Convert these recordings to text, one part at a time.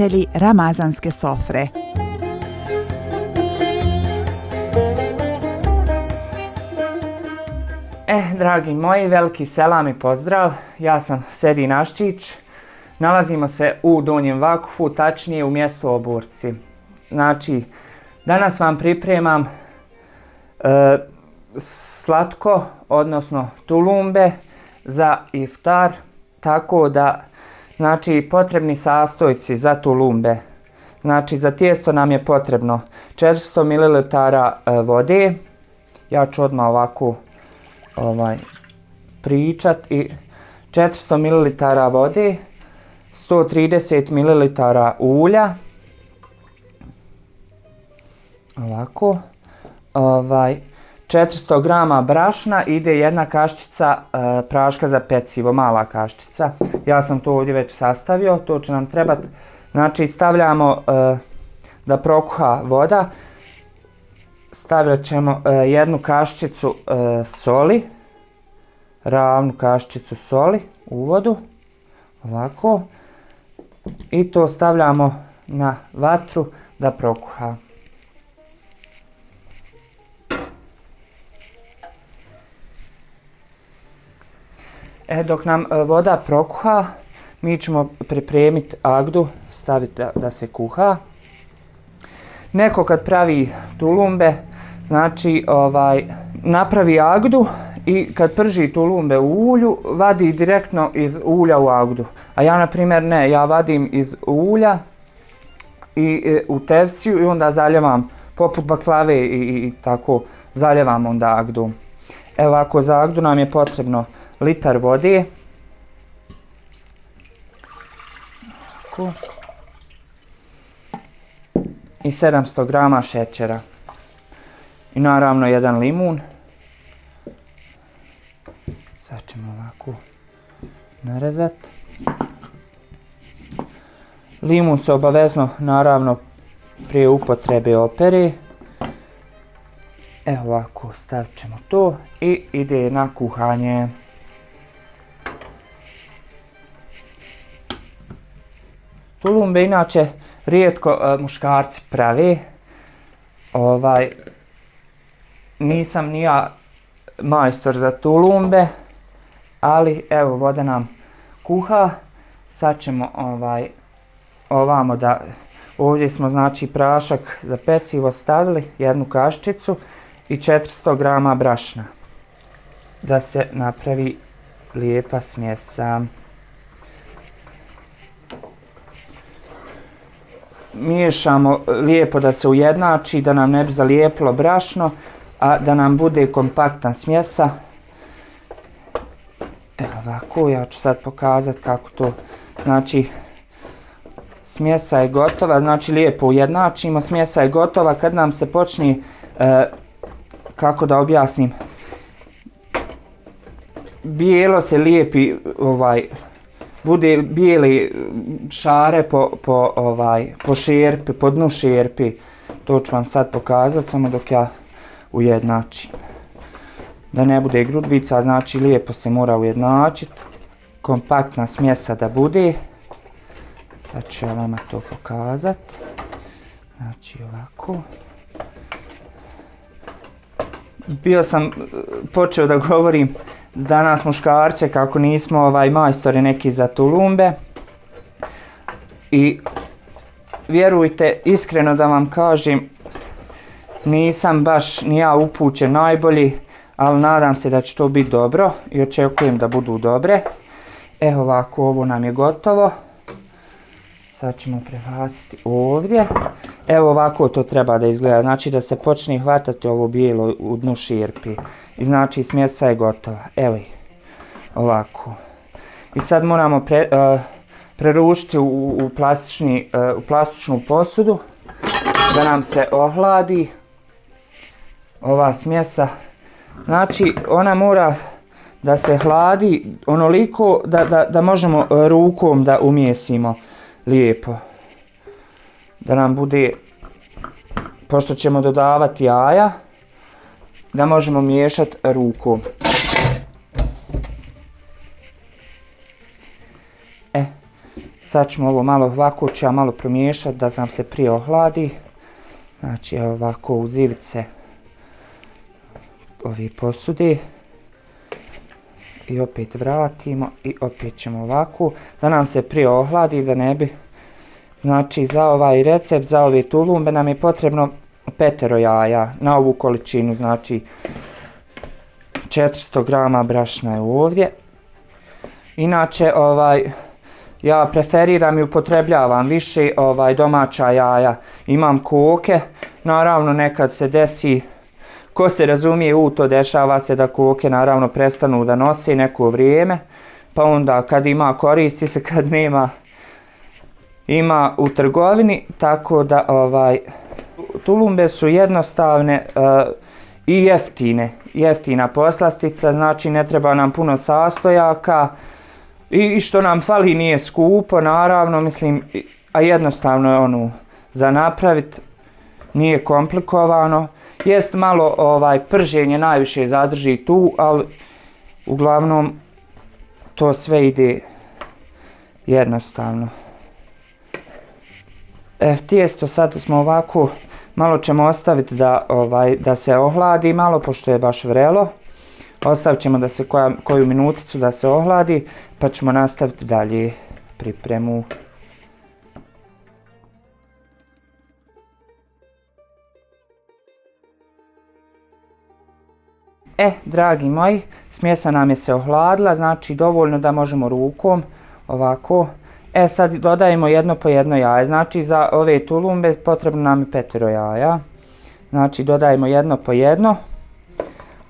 ljubitelji ramazanske sofre. Eh, dragi moji, veliki selam i pozdrav. Ja sam Sedi Naščić. Nalazimo se u Donjem Vakufu, tačnije u mjestu Oburci. Znači, danas vam pripremam e, slatko, odnosno tulumbe za iftar, tako da, znači, potrebni sastojci za tulumbe. Znači, za tijesto nam je potrebno 400 ml e, vode. Ja ću odmah ovako ovaj, pričat i 400 ml vode, 130 ml ulja, ovako, ovaj, 400 grama brašna ide jedna kaščica e, praška za pecivo, mala kaščica. Ja sam to ovdje već sastavio, to će nam trebati. Znači stavljamo e, da prokuha voda, stavljat ćemo e, jednu kaščicu e, soli, ravnu kaščicu soli u vodu, ovako, i to stavljamo na vatru da prokuha. E, dok nam e, voda prokuha, mi ćemo pripremiti agdu, staviti da, da se kuha. Neko kad pravi tulumbe, znači ovaj napravi agdu i kad prži tulumbe u ulju, vadi direktno iz ulja u agdu. A ja, na primjer, ne, ja vadim iz ulja i e, u tepsiju i onda zaljevam poput baklave i, i, i tako zaljevam onda agdu. Evo, ako za agdu nam je potrebno litar vode. Tako. I 700 grama šećera. I naravno jedan limun. Sad ćemo ovako narezat. Limun se obavezno naravno prije upotrebe opere. Evo ovako stavit ćemo to i ide na kuhanje. Tulumbe inače rijetko uh, muškarci prave. Ovaj, nisam ni ja majstor za tulumbe, ali evo voda nam kuha. Sad ćemo ovaj, ovamo da, ovdje smo znači prašak za pecivo stavili, jednu kaščicu i 400 grama brašna da se napravi lijepa smjesa. Miješamo e, lijepo da se ujednači, da nam ne bi zalijepilo brašno, a da nam bude kompaktan smjesa. Evo ovako, ja ću sad pokazati kako to, znači, smjesa je gotova, znači lijepo ujednačimo, smjesa je gotova, kad nam se počne, e, kako da objasnim, bijelo se lijepi, ovaj, bude bijeli mm, šare po, po, ovaj, po šerpi, po dnu šerpi. To ću vam sad pokazati, samo dok ja ujednačim. Da ne bude grudvica, znači lijepo se mora ujednačiti. Kompaktna smjesa da bude. Sad ću ja vama to pokazati. Znači ovako. Bio sam eh, počeo da govorim danas muškarce kako nismo ovaj majstori neki za tulumbe. I vjerujte, iskreno da vam kažem, nisam baš ni ja upućen najbolji, ali nadam se da će to biti dobro i očekujem da budu dobre. Evo ovako, ovo nam je gotovo. Sad ćemo prebaciti ovdje. Evo ovako to treba da izgleda. Znači da se počne hvatati ovo bijelo u dnu širpi. I znači smjesa je gotova. Evo je. Ovako. I sad moramo pre, uh, prerušiti u, u, plastični, uh, u plastičnu posudu. Da nam se ohladi. Ova smjesa. Znači ona mora da se hladi onoliko da, da, da možemo rukom da umjesimo lijepo. Da nam bude, pošto ćemo dodavati jaja, da možemo miješati rukom. E, Sad ćemo ovo malo ovako ću ja malo promiješati da nam se prije ohladi. Znači ovako uz ivice ovi posude. I opet vratimo i opet ćemo ovako da nam se prije ohladi da ne bi Znači za ovaj recept, za ove tulumbe nam je potrebno petero jaja na ovu količinu, znači 400 grama brašna je ovdje. Inače, ovaj, ja preferiram i upotrebljavam više ovaj domaća jaja. Imam koke, naravno nekad se desi, ko se razumije u to, dešava se da koke naravno prestanu da nose neko vrijeme, pa onda kad ima koristi se, kad nema, ima u trgovini, tako da ovaj tulumbe su jednostavne uh, i jeftine. Jeftina poslastica, znači ne treba nam puno sastojaka i što nam fali nije skupo, naravno, mislim, a jednostavno je ono za napravit, nije komplikovano. Jest malo ovaj prženje najviše zadrži tu, ali uglavnom to sve ide jednostavno. E, tijesto sad smo ovako, malo ćemo ostaviti da, ovaj, da se ohladi malo, pošto je baš vrelo. Ostavit ćemo da se koja, koju minuticu da se ohladi, pa ćemo nastaviti dalje pripremu. E, dragi moji, smjesa nam je se ohladila, znači dovoljno da možemo rukom ovako E sad dodajemo jedno po jedno jaje, znači za ove tulumbe potrebno nam je petero jaja. Znači dodajemo jedno po jedno,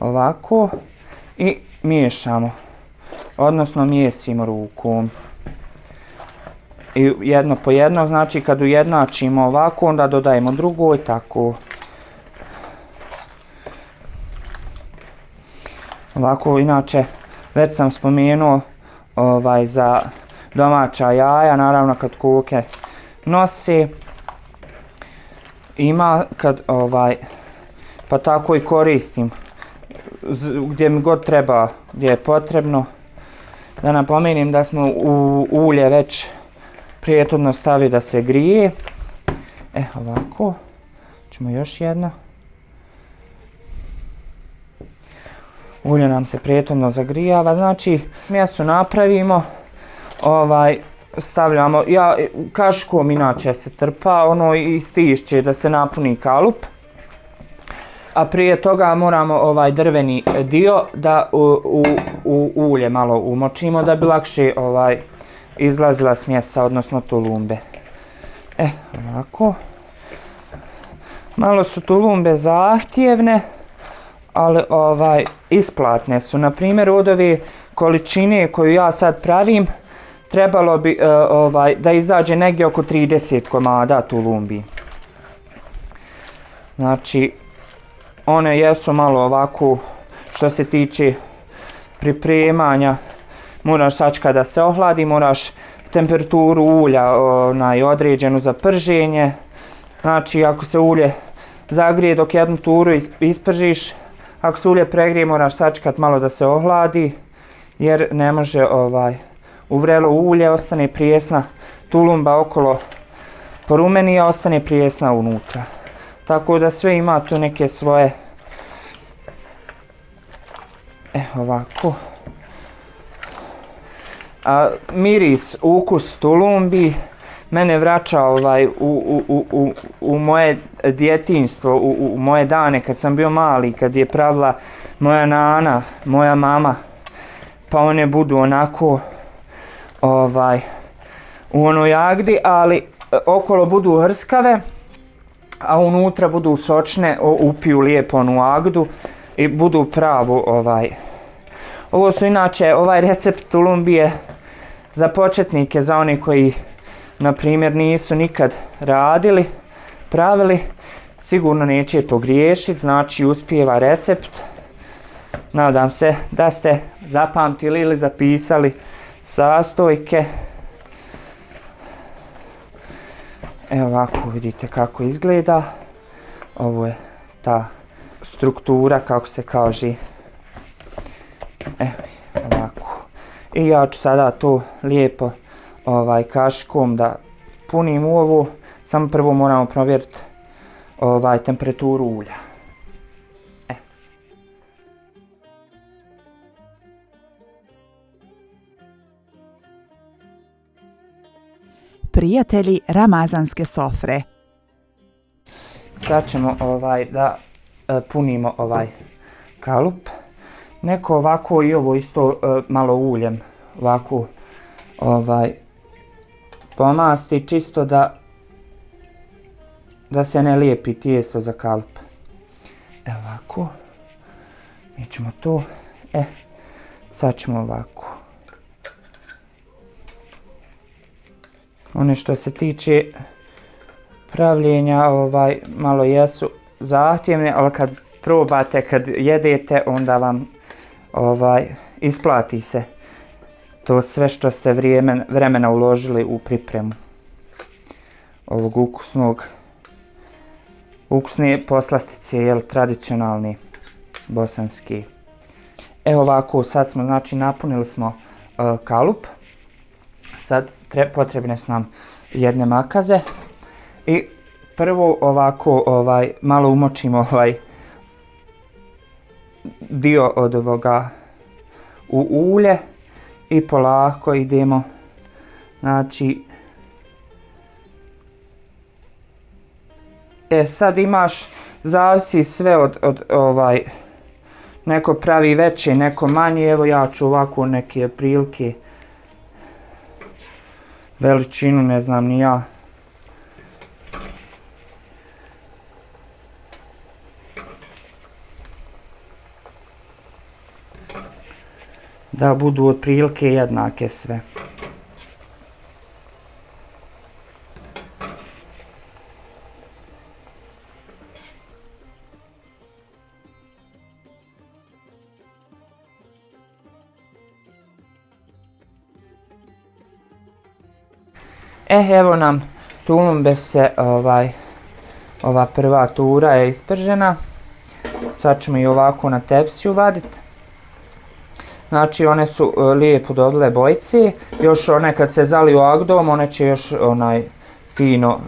ovako, i miješamo, odnosno mijesimo rukom. I jedno po jedno, znači kad ujednačimo ovako, onda dodajemo drugo i tako. Ovako, inače, već sam spomenuo ovaj, za domaća jaja, naravno kad kuke nosi. Ima kad ovaj, pa tako i koristim gdje mi god treba, gdje je potrebno. Da napomenim da smo u ulje već prijetodno stavi da se grije. E, ovako. Čemo još jedno. Ulje nam se prijetodno zagrijava. Znači, smjesu napravimo ovaj stavljamo ja kaškom inače se trpa ono i stišće da se napuni kalup. A prije toga moramo ovaj drveni dio da u, u, u ulje malo umočimo da bi lakše ovaj izlazila smjesa odnosno tulumbe. E ovako. Malo su tulumbe zahtjevne ali ovaj isplatne su. Na primjer od ove količine koju ja sad pravim trebalo bi e, ovaj da izađe negdje oko 30 komada tulumbi. Znači, one jesu malo ovako, što se tiče pripremanja, moraš sačka da se ohladi, moraš temperaturu ulja onaj, određenu za prženje. Znači, ako se ulje zagrije dok jednu turu ispržiš, ako se ulje pregrije, moraš sačkat malo da se ohladi, jer ne može ovaj u vrelo ulje, ostane prijesna tulumba okolo porumeni, a ostane prijesna unutra. Tako da sve ima tu neke svoje e, ovako a, miris, ukus tulumbi mene vraća ovaj u, u, u, u, u moje djetinstvo, u, u moje dane kad sam bio mali, kad je pravila moja nana, moja mama, pa one budu onako ovaj u onoj jagdi, ali e, okolo budu hrskave, a unutra budu sočne, upiju lijepo onu agdu i budu pravu ovaj. Ovo su inače, ovaj recept tulumbije za početnike, za one koji, na primjer, nisu nikad radili, pravili, sigurno neće to griješiti, znači uspijeva recept. Nadam se da ste zapamtili ili zapisali sastojke. Evo ovako vidite kako izgleda. Ovo je ta struktura kako se kaže. Evo ovako. I ja ću sada to lijepo ovaj kaškom da punim u ovu. Samo prvo moramo provjeriti ovaj temperaturu ulja. Prijatelji Ramazanske sofre. Sad ćemo ovaj da e, punimo ovaj kalup. Neko ovako i ovo isto e, malo uljem ovako ovaj pomasti čisto da da se ne lijepi tijesto za kalup. Evo ovako. Mi ćemo to. E, sad ćemo ovako. One što se tiče pravljenja, ovaj, malo jesu zahtjevne, ali kad probate, kad jedete, onda vam ovaj, isplati se to sve što ste vrijeme, vremena uložili u pripremu ovog ukusnog ukusne poslastice, jel, tradicionalni bosanski. Evo ovako, sad smo, znači, napunili smo uh, kalup. Sad tre, potrebne su nam jedne makaze. I prvo ovako, ovaj, malo umočimo ovaj dio od ovoga u ulje i polako idemo znači e sad imaš zavisi sve od, od ovaj neko pravi veće neko manje evo ja ću ovako neke prilike veličinu ne znam ni ja da budu otprilike jednake sve. E, evo nam tulumbe se, ovaj, ova prva tura je ispržena. Sad ćemo i ovako na tepsiju vaditi. Znači one su uh, lijepo dobile bojici. Još one kad se zaliju agdom, one će još onaj fino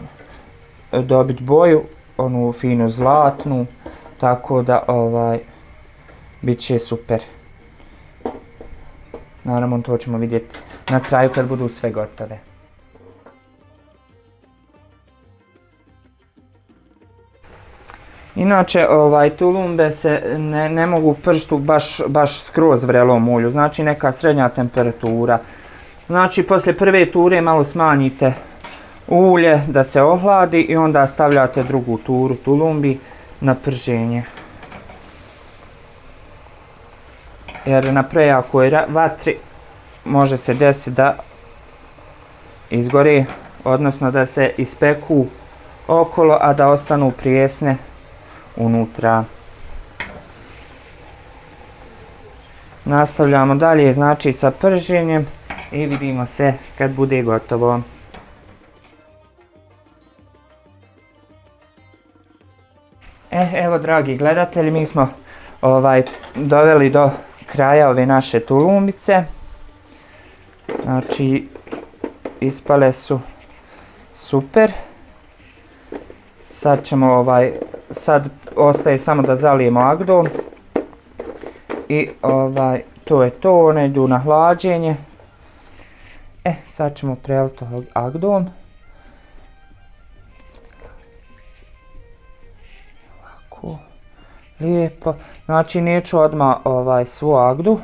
e, dobiti boju, onu finu zlatnu, tako da ovaj bit će super. Naravno to ćemo vidjeti na kraju kad budu sve gotove. Inače, ovaj, tulumbe se ne, ne mogu prštu baš, baš skroz vrelom ulju, znači neka srednja temperatura. Znači, poslije prve ture malo smanjite ulje da se ohladi i onda stavljate drugu turu tulumbi na prženje. Jer na prejakoj vatri može se desiti da izgori, odnosno da se ispeku okolo, a da ostanu prijesne unutra. Nastavljamo dalje, znači sa prženjem i vidimo se kad bude gotovo. E, evo dragi gledatelji, mi smo ovaj doveli do kraja ove naše tulumbice. Znači, ispale su super. Sad ćemo ovaj, sad ostaje samo da zalijemo agdom i ovaj to je to, one idu na hlađenje. E, sad ćemo preliti agdom. Ovako, lijepo. Znači, neću odmah ovaj, svu agdu,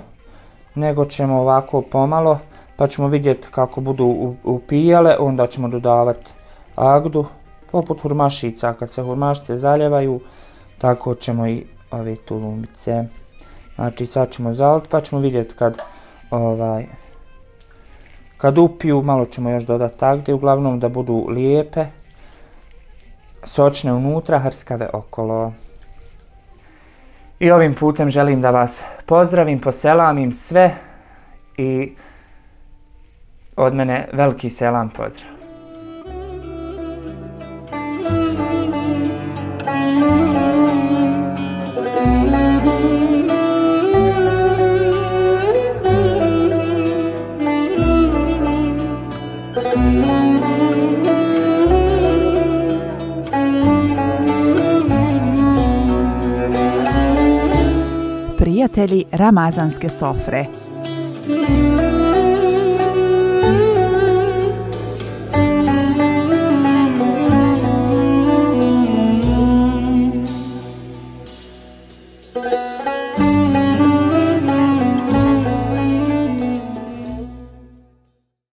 nego ćemo ovako pomalo, pa ćemo vidjeti kako budu upijale, onda ćemo dodavati agdu, poput hurmašica, kad se hurmašice zaljevaju, tako ćemo i ove tulumbice. Znači sad ćemo zaliti pa ćemo vidjeti kad ovaj kad upiju, malo ćemo još dodati tagde, uglavnom da budu lijepe, sočne unutra, hrskave okolo. I ovim putem želim da vas pozdravim, poselamim sve i od mene veliki selam pozdrav. Prijatelji Ramazanske sofre.